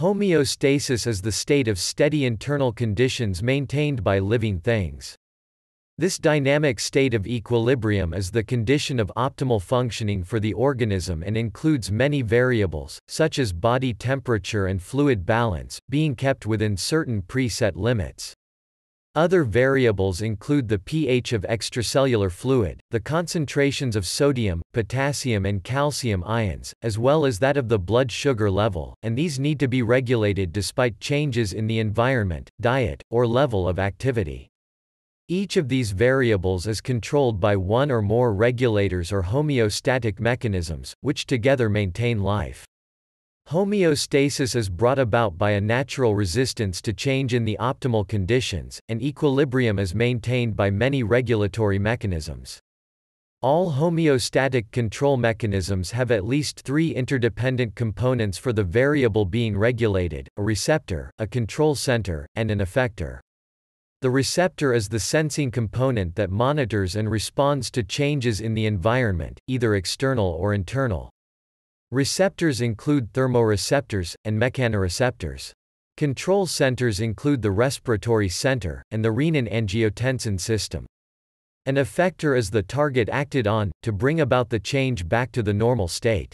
Homeostasis is the state of steady internal conditions maintained by living things. This dynamic state of equilibrium is the condition of optimal functioning for the organism and includes many variables, such as body temperature and fluid balance, being kept within certain preset limits. Other variables include the pH of extracellular fluid, the concentrations of sodium, potassium and calcium ions, as well as that of the blood sugar level, and these need to be regulated despite changes in the environment, diet, or level of activity. Each of these variables is controlled by one or more regulators or homeostatic mechanisms, which together maintain life. Homeostasis is brought about by a natural resistance to change in the optimal conditions, and equilibrium is maintained by many regulatory mechanisms. All homeostatic control mechanisms have at least three interdependent components for the variable being regulated, a receptor, a control center, and an effector. The receptor is the sensing component that monitors and responds to changes in the environment, either external or internal. Receptors include thermoreceptors, and mechanoreceptors. Control centers include the respiratory center, and the renin-angiotensin system. An effector is the target acted on, to bring about the change back to the normal state.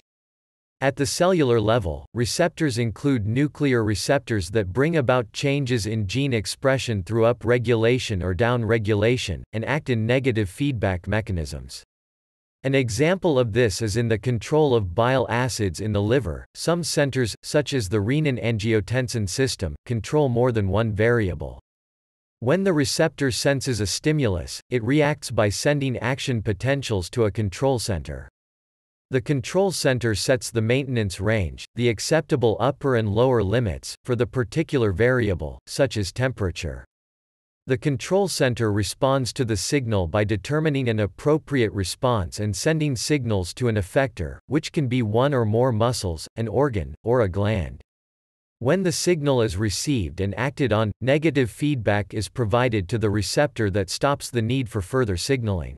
At the cellular level, receptors include nuclear receptors that bring about changes in gene expression through upregulation or downregulation, and act in negative feedback mechanisms. An example of this is in the control of bile acids in the liver. Some centers, such as the renin-angiotensin system, control more than one variable. When the receptor senses a stimulus, it reacts by sending action potentials to a control center. The control center sets the maintenance range, the acceptable upper and lower limits, for the particular variable, such as temperature. The control center responds to the signal by determining an appropriate response and sending signals to an effector, which can be one or more muscles, an organ, or a gland. When the signal is received and acted on, negative feedback is provided to the receptor that stops the need for further signaling.